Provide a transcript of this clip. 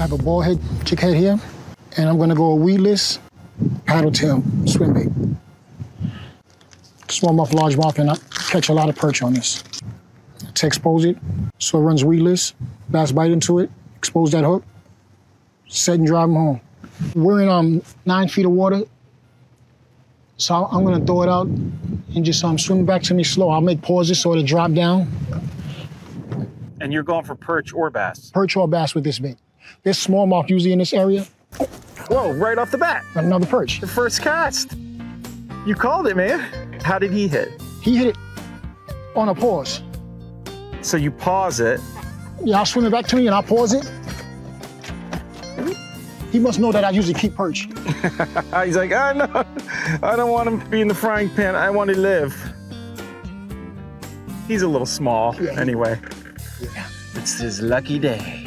I have a ball head, jig head here, and I'm gonna go a weedless paddle tail swim bait. Smallmouth, largemouth, and I catch a lot of perch on this. To expose it, so it runs weedless, bass bite into it, expose that hook, set and drive them home. We're in um, nine feet of water, so I'm gonna throw it out and just um, swim back to me slow. I'll make pauses so it'll drop down, And you're going for perch or bass. perch or bass with this bait. There's smallmouth usually in this area, Whoa, right off the bat. another perch. The first cast. You called it, man. How did he hit? He hit it on a pause. So you pause it. Yeah, I'll swim it back to me and I'll pause it. He must know that I usually keep perch. He's like, I know. I don't want him to be in the frying pan. I want to live. He's a little small Yeah. anyway. Yeah. It's his lucky day.